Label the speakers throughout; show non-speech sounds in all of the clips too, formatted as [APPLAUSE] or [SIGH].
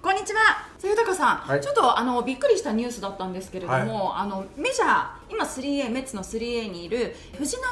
Speaker 1: こんにちは。さゆたかさん、
Speaker 2: はい。
Speaker 1: ちょっとあのびっくりしたニュースだったんですけれども、あのメジャー今 3A メッツの 3A にいる藤浪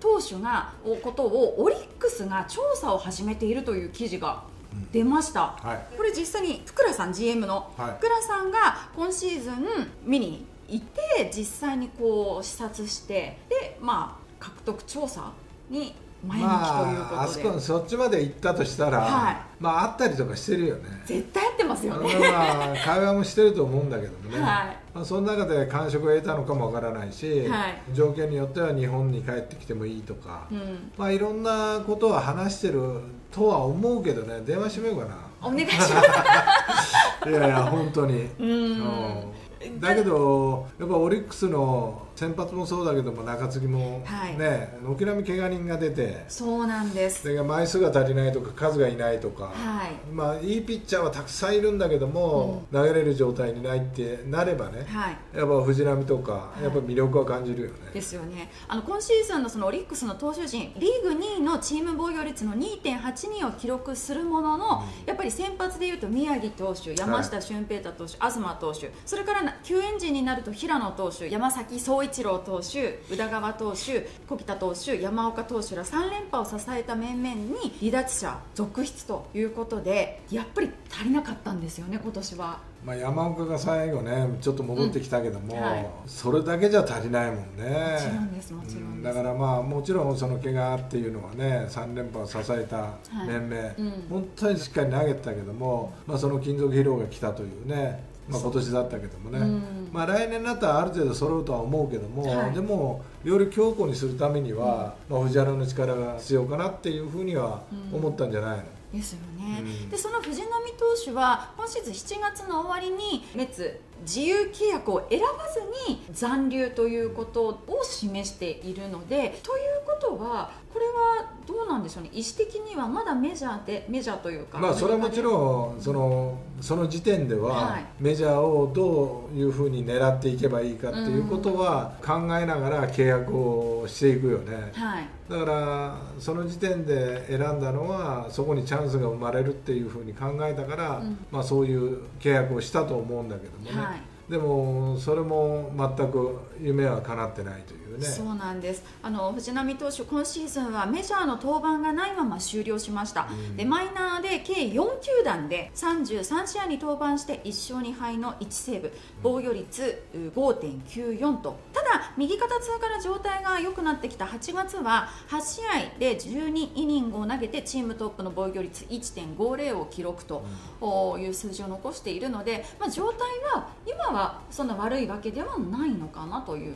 Speaker 1: 投手がおことをオリックスが調査を始めているという記事が出ました。
Speaker 2: はい。
Speaker 1: これ実際に福良さん GM の。
Speaker 2: はい。
Speaker 1: 福良さんが今シーズン見に行って実際にこう視察してでまあ獲得調査に前向きという
Speaker 2: まああ
Speaker 1: ことで、
Speaker 2: そこそっちまで行ったとしたら、
Speaker 1: はい。
Speaker 2: まああったりとかしてるよね。
Speaker 1: 絶対やってますよね。
Speaker 2: まあ会話もしてると思うんだけどもね、
Speaker 1: はい。
Speaker 2: まあ、その中で感触を得たのかもわからないし、
Speaker 1: はい。
Speaker 2: 条件によっては日本に帰ってきてもいいとか、
Speaker 1: うん。
Speaker 2: まあいろんなことは話してるとは思うけどね。電話してみようかな。
Speaker 1: お願いします。[LAUGHS]
Speaker 2: いやいや本当に。
Speaker 1: うん。
Speaker 2: う。んだけどやっぱオリックスの先発もそうだけども中継ぎも
Speaker 1: はい
Speaker 2: ね軒並み怪我人が出て
Speaker 1: そうなんです。
Speaker 2: それが枚数が足りないとか数がいないとか、
Speaker 1: はい
Speaker 2: まあ、いいピッチャーはたくさんいるんだけども、投げれる状態にないってなればね、
Speaker 1: はい。
Speaker 2: やっぱ藤浪とか、
Speaker 1: い
Speaker 2: やっぱ魅力は感じるよね。
Speaker 1: ですよね。あの今シーズンのそのオリックスの投手陣、リーグ2位のチーム防御率の2.82を記録するものの、やっぱり先発でいうと宮城投手、山下俊平太投手、東投手、それからな救援陣になると平野投手、山崎総一郎投手、宇田川投手、小北投手、山岡投手ら3連覇を支えた面々に離脱者続出ということで、やっぱり足りなかったんですよね、今年は。
Speaker 2: まあ、山岡が最後ねちょっと戻ってきたけども、
Speaker 1: うん。はい。
Speaker 2: それだけじゃ足りないもんね。
Speaker 1: もちろんですもちろんです。
Speaker 2: だからまあもちろんその怪我っていうのはね3連覇を支えた面々、
Speaker 1: うん。
Speaker 2: 本当にしっかり投げてたけども、まあ、その金属疲労が来たというね、まあ、今年だったけどもね、
Speaker 1: うん。
Speaker 2: まあ、来年になったらある程度揃うとは思うけども、
Speaker 1: はい。
Speaker 2: でもより強固にするためには、まあ、藤原の力が必要かなっていうふうには思ったんじゃないの、
Speaker 1: ですよね、
Speaker 2: うん。
Speaker 1: でその藤浪投手は今シーズン7月の終わりにメッツ自由契約を選ばずに残留ということを示しているのでということはこれはどうなんでしょうね？意思的にはまだメジャーでメジャーというか
Speaker 2: まあそれはもちろんそのその時点で
Speaker 1: は
Speaker 2: はい。メジャーをどういうふうに狙っていけばいいかっていうことは考えながら契約をしていくよね
Speaker 1: はい
Speaker 2: だからその時点で選んだのはそこにチャンスが生まれるっていうふうに考えたから、
Speaker 1: うん
Speaker 2: まあ、そういう契約をしたと思うんだけどもね、
Speaker 1: はい
Speaker 2: でもそれも全く夢は叶ってないというね。
Speaker 1: そうなんです。あの藤浪投手、今シーズンはメジャーの登板がないまま終了しました、
Speaker 2: うん。
Speaker 1: でマイナーで計4球団で33試合に登板して1勝2敗の1セーブ。防御率う5.94と。ただ、右肩痛から状態が良くなってきた8月は8試合で12イニングを投げてチームトップの防御率1.50を記録とおいう数字を残しているので、まあ、状態は今はそんな悪いわけではないのかなという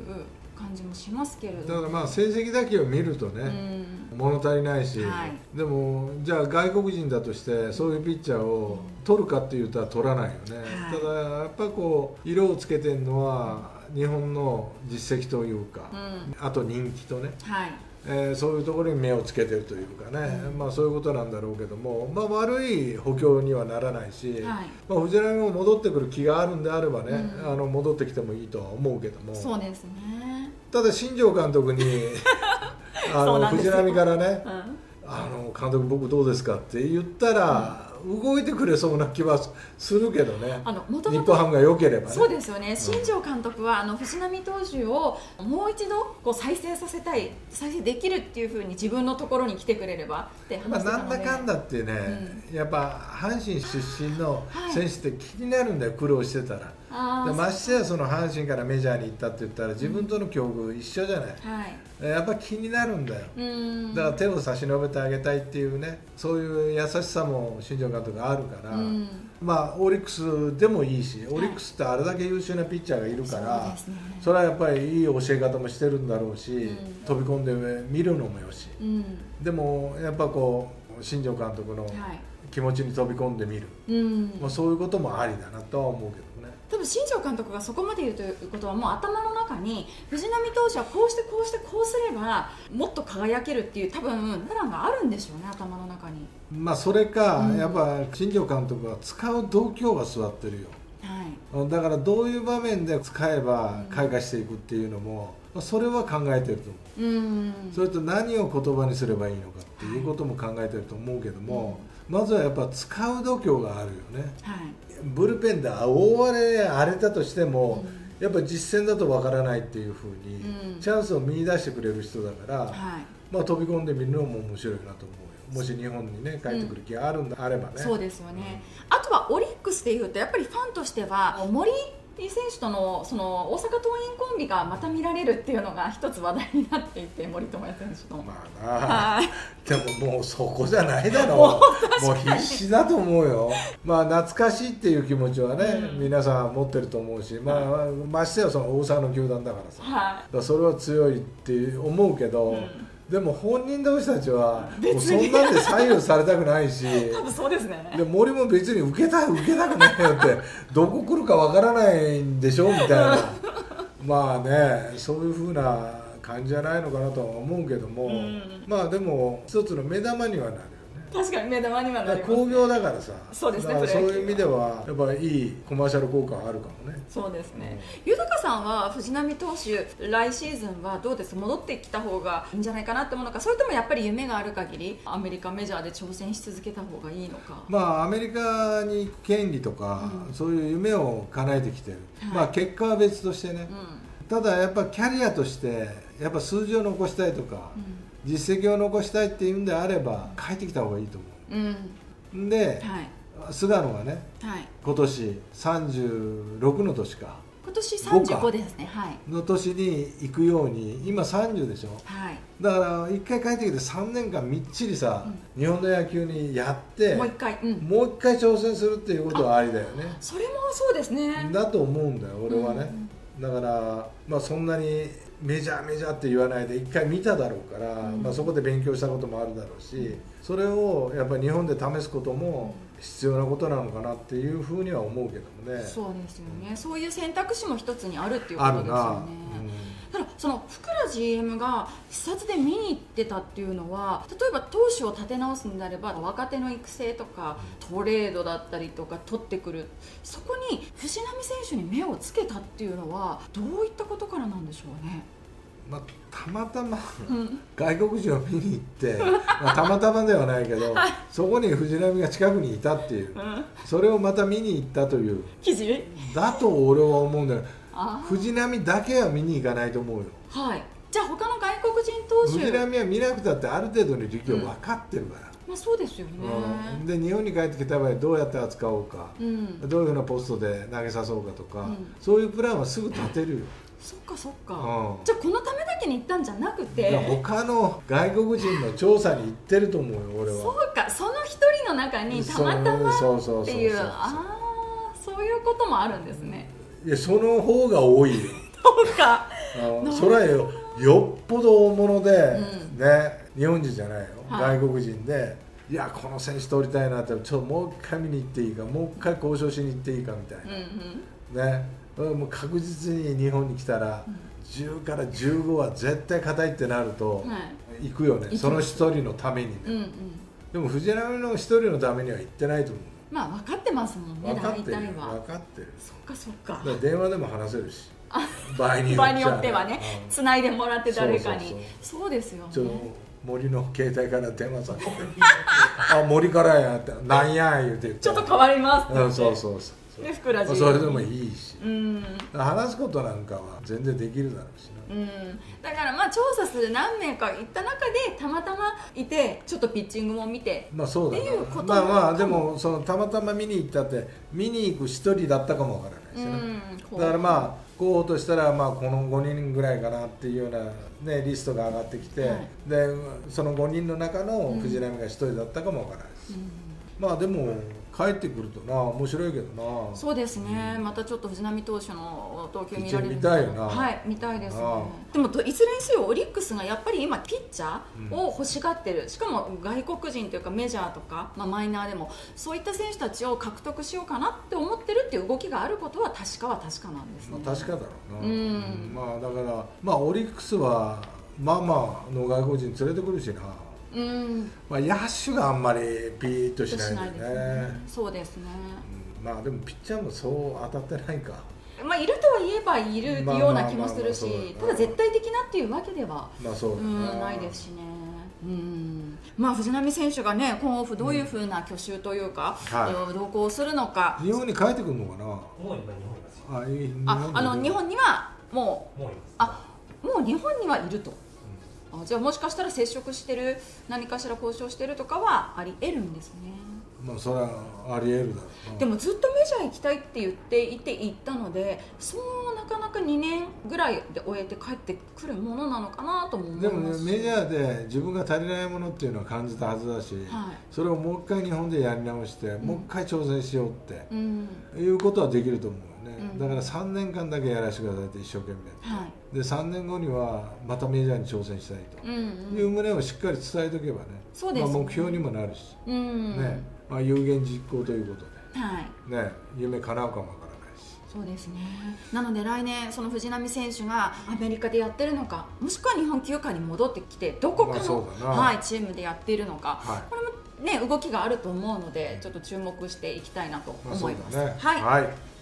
Speaker 1: 感じもしますけれど
Speaker 2: だからまあ成績だけを見るとね、
Speaker 1: うん。
Speaker 2: 物足りないし、
Speaker 1: はい。
Speaker 2: でもじゃあ外国人だとしてそういうピッチャーを取るかっていうと取らないよね、
Speaker 1: はい。
Speaker 2: ただやっぱこう色をつけてるのは日本の実績というか、
Speaker 1: うん。
Speaker 2: あと人気とね、
Speaker 1: はい
Speaker 2: えーそういうところに目をつけてるというかね、まあ、そういうことなんだろうけども、まあ、悪い補強にはならないし、
Speaker 1: はい。
Speaker 2: まあ、藤浪も戻ってくる気があるんであればね、
Speaker 1: うん。
Speaker 2: あの戻ってきてもいいとは思うけども。
Speaker 1: そうですね、
Speaker 2: ただ新庄監督に [LAUGHS] あの藤浪からね
Speaker 1: うん。
Speaker 2: あの監督僕どうですかって言ったら、動いてくれそうな気はするけどね。
Speaker 1: あの元々
Speaker 2: 日本ハムが良ければね。
Speaker 1: そうですよね。新庄監督はあの藤浪投手をもう一度こう再生させたい再生できるっていうふうに自分のところに来てくれればって
Speaker 2: まあ、
Speaker 1: 話してたので、
Speaker 2: なんだかんだってね、やっぱ阪神出身の
Speaker 1: はい。
Speaker 2: 選手って気になるんだよ、苦労してたら。でましてやその阪神からメジャーに行ったって言ったら自分との境遇一緒じゃない、
Speaker 1: はい。
Speaker 2: やっぱ気になるんだよ、
Speaker 1: うん。
Speaker 2: だから手を差し伸べてあげたいっていうねそういう優しさも新庄監督があるから、
Speaker 1: うん。
Speaker 2: まあオリックスでもいいしオリックスってあれだけ優秀なピッチャーがいるから、
Speaker 1: そうですね。
Speaker 2: それはやっぱりいい教え方もしてるんだろうし、
Speaker 1: うん。
Speaker 2: 飛び込んで見るのもよし。
Speaker 1: うん。
Speaker 2: でもやっぱこう新庄監督の
Speaker 1: はい。
Speaker 2: 気持ちに飛び込んでみる、
Speaker 1: うん。
Speaker 2: まあ、そういうこともありだなとは思うけど。ね。
Speaker 1: 多分新庄監督がそこまで言うということはもう頭の中に藤浪投手はこうしてこうしてこうすればもっと輝けるっていう多分プランがあるんでしょうね頭の中に。
Speaker 2: まあそれか、
Speaker 1: うん
Speaker 2: やっぱ新庄監督は使う度胸が座ってるよ。
Speaker 1: はい。
Speaker 2: だからどういう場面で使えば開花していくっていうのも、まあそれは考えてると思う。
Speaker 1: うん
Speaker 2: それと何を言葉にすればいいのかっていうことも考えてると思うけども、まずはやっぱ使う度胸があるよね。
Speaker 1: はい。
Speaker 2: ブルペンであ大荒れ荒れたとしても、やっぱ実戦だとわからないっていうふうに、
Speaker 1: うん。
Speaker 2: チャンスを見出してくれる人だから、
Speaker 1: はい。
Speaker 2: まあ、飛び込んでみるのも面白いなと思うよ。もし日本にね帰ってくる気があるんであればね、
Speaker 1: そうですよね、あとはオリックスでいうとやっぱりファンとしては森選手とのその大阪桐蔭コンビがまた見られるっていうのが一つ話題になっていて森友哉選手の、
Speaker 2: まあな
Speaker 1: はい。
Speaker 2: でももうそこじゃないだろ [LAUGHS]
Speaker 1: う
Speaker 2: もう必死だと思うよ。まあ懐かしいっていう気持ちはね、
Speaker 1: うん。
Speaker 2: 皆さん持ってると思うし、まあ、ましてやその大阪の球団だからさ。だか
Speaker 1: は
Speaker 2: らそれは強いって思うけど、
Speaker 1: うん
Speaker 2: でも本人同士たちはもうそんなんで左右されたくないし
Speaker 1: い多分そうですね。
Speaker 2: で森も別に受けたい受けたくないよって [LAUGHS] どこ来るかわからないんでしょみたいな。まあねそういうふうな感じじゃないのかなとは思うけども、
Speaker 1: うん。
Speaker 2: まあでも一つの目玉にはなる
Speaker 1: 確かに目玉にはな
Speaker 2: 工業だからさ。
Speaker 1: そうですね
Speaker 2: そういう意味ではやっぱいいコマーシャル効果はあるかもね。
Speaker 1: そうですね、豊さんは藤浪投手来シーズンはどうです？戻ってきた方がいいんじゃないかなって思うのかそれともやっぱり夢がある限りアメリカメジャーで挑戦し続けた方がいいのか。
Speaker 2: まあアメリカに行く権利とか、
Speaker 1: うん。
Speaker 2: そういう夢を叶えてきてる、
Speaker 1: はい。
Speaker 2: まあ結果は別としてね、
Speaker 1: う
Speaker 2: ただやっぱキャリアとしてやっぱ数字を残したいとか、
Speaker 1: ん
Speaker 2: 実績を残したいっていうんであれば帰ってきた方がいいと思
Speaker 1: う。ん、うん、
Speaker 2: うで、
Speaker 1: はい。
Speaker 2: 菅野がね
Speaker 1: はい。
Speaker 2: 今年36の年か。
Speaker 1: 今年
Speaker 2: 5か。
Speaker 1: 35ですね。はい。
Speaker 2: の年に行くように今30でしょ？
Speaker 1: はい。
Speaker 2: だから一回帰ってきて3年間みっちりさ、日本の野球にやって
Speaker 1: もう一回。うん。
Speaker 2: もう一回挑戦するっていうことはありだよね。
Speaker 1: それもそうですね。
Speaker 2: だと思うんだよ俺はね、だから、まあ、そんなにメジャーメジャーって言わないで一回見ただろうから、
Speaker 1: うん。
Speaker 2: まあ、そこで勉強したこともあるだろうしそれをやっぱり日本で試すことも必要なことなのかなっていうふうには思うけどもね。
Speaker 1: そうですよね。そういう選択肢も一つにあるっていうこ
Speaker 2: あ
Speaker 1: とですよね。ただその福良 GM が視察で見に行ってたっていうのは例えば投手を立て直すんであれば若手の育成とかトレードだったりとか取ってくる。そこに藤浪選手に目をつけたっていうのはどういったことからなんでしょうね。
Speaker 2: まあ、たまたま
Speaker 1: うん。
Speaker 2: 外国人を見に行って、[LAUGHS] まあ、たまたまではないけどそこに藤浪が近くにいたっていう。
Speaker 1: うん、
Speaker 2: それをまた見に行ったという。
Speaker 1: 記事？
Speaker 2: だと俺は思うんだよ。
Speaker 1: あ
Speaker 2: 藤浪だけは見に行かないと思うよ。
Speaker 1: ーはい。じゃあ他の外国人投手。
Speaker 2: 藤浪は見なくたってある程度の力を分かってるから、
Speaker 1: まあそうですよね。
Speaker 2: うん。で日本に帰ってきた場合どうやって扱おうか、
Speaker 1: うん。
Speaker 2: どういうふうなポストで投げさそうかとか、
Speaker 1: うん。
Speaker 2: そういうプランはすぐ立てるよ、
Speaker 1: そっかそっか、
Speaker 2: うん。
Speaker 1: じゃあこのためだけに行ったんじゃなくて。
Speaker 2: 他の外国人の調査に行ってると思うよ俺は。
Speaker 1: そうか。その一人の中にたまたまっていう。ああそういうこともあるんですね。
Speaker 2: いやその方が多いよ。[LAUGHS]
Speaker 1: そうか。
Speaker 2: それはよよっぽど大物で、
Speaker 1: う
Speaker 2: ね日本人じゃないよ、
Speaker 1: はい。
Speaker 2: 外国人でいやこの選手取りたいなってちょっともう一回見に行っていいかもう一回交渉しに行っていいかみたい
Speaker 1: うん
Speaker 2: な、ね。それはもう確実に日本に来たら、10から15は絶対硬いってなると、
Speaker 1: うんはい。
Speaker 2: 行くよね。その一人のためにね、
Speaker 1: うんうん。
Speaker 2: でも藤浪の一人のためには行ってないと思
Speaker 1: まあ分かってますもんね
Speaker 2: う分かってる分かってる。
Speaker 1: そっかそっか。
Speaker 2: だから電話でも話せるし。場合によっ
Speaker 1: てはね。
Speaker 2: うん。
Speaker 1: つないでもらって誰かに。
Speaker 2: そう
Speaker 1: ですよね。
Speaker 2: と森の携帯から電話さあ森からやって。なんや言うて言
Speaker 1: ちょっと変わりますって
Speaker 2: う
Speaker 1: て。
Speaker 2: そうそうそう
Speaker 1: でふくらじ
Speaker 2: それでもいいし。
Speaker 1: うん。
Speaker 2: 話すことなんかは全然できるだろうしな。
Speaker 1: うん、だからまあ調査する何名か行った中でたまたまいてちょっとピッチングも見て。
Speaker 2: まあそうだ
Speaker 1: っていうこと
Speaker 2: なまあまあ
Speaker 1: か
Speaker 2: でもそのたまたま見に行ったって見に行く一人だったかもわからないしね、
Speaker 1: うん。
Speaker 2: だからまあ候補としたらまあこの5人ぐらいかなっていうような、ね、リストが上がってきて、
Speaker 1: はい。
Speaker 2: でその5人の中の藤浪が1人だったかもわからないし、まあでも帰ってくるとな面白いけどな。
Speaker 1: そうですね、またちょっと藤浪投手の投球見られる
Speaker 2: 見たいよな。
Speaker 1: はい見たいですね。
Speaker 2: あ
Speaker 1: でもどいずれにせよオリックスがやっぱり今ピッチャーを欲しがってる、しかも外国人というかメジャーとか、まあ、マイナーでもそういった選手たちを獲得しようかなって思ってるっていう動きがあることは確かは確かなんですね、
Speaker 2: まあ、確かだろうな、
Speaker 1: うん。
Speaker 2: まあだからまあオリックスはまあまあの外国人連れてくるしな、
Speaker 1: うん。
Speaker 2: まあ、野手があんまりピーッとし
Speaker 1: し
Speaker 2: ないんだよね。
Speaker 1: ねそうですね。
Speaker 2: うん。まあでもピッチャーもそう当たってないか。
Speaker 1: まあ、いるとは言えばいる
Speaker 2: まあ
Speaker 1: ような気もするし、ただ絶対的なっていうわけでは
Speaker 2: まあそうだ
Speaker 1: うん
Speaker 2: ね
Speaker 1: ないですしね。うん。まあ、藤波選手がね今オフどういうふうな去就というか、
Speaker 2: はい。
Speaker 1: えー動向するのか、
Speaker 2: 日本に帰ってくるのかな。
Speaker 3: もう今日本います。よ
Speaker 2: あいい。
Speaker 1: ああの日本にはもう
Speaker 3: もういます。
Speaker 1: あもう日本にはいると、あじゃあもしかしたら接触してる何かしら交渉してるとかはありえるんですね。
Speaker 2: まあそれはありえるだろうな。
Speaker 1: でもずっとメジャー行きたいって言っていて行ったのでそうなかなか2年ぐらいで終えて帰ってくるものなのかなとも思い
Speaker 2: でもねメジャーで自分が足りないものっていうのは感じたはずだし、
Speaker 1: はい。
Speaker 2: それをもう一回日本でやり直して、もう一回挑戦しようって
Speaker 1: うん。
Speaker 2: いうことはできると思うよね、
Speaker 1: うん。
Speaker 2: だから3年間だけやらせてくださいって一生懸命
Speaker 1: はい。
Speaker 2: で3年後にはまたメジャーに挑戦したいと。
Speaker 1: うん
Speaker 2: いう旨をしっかり伝えとけばね
Speaker 1: そう
Speaker 2: まあ、目標にもなるし、
Speaker 1: うん、うん
Speaker 2: ね。まあ、有言実行ということ
Speaker 1: はい。
Speaker 2: で、ね、夢叶うかもわからないし。
Speaker 1: そうですね。なので来年その藤波選手がアメリカでやってるのかもしくは日本球界に戻ってきてどこか
Speaker 2: まあ
Speaker 1: の、はい、チームでやっているのか、
Speaker 2: はい。
Speaker 1: これもね動きがあると思うのでちょっと注目していきたいなと
Speaker 2: まあ
Speaker 1: 思います、
Speaker 2: そうだね。
Speaker 1: はい。
Speaker 2: はい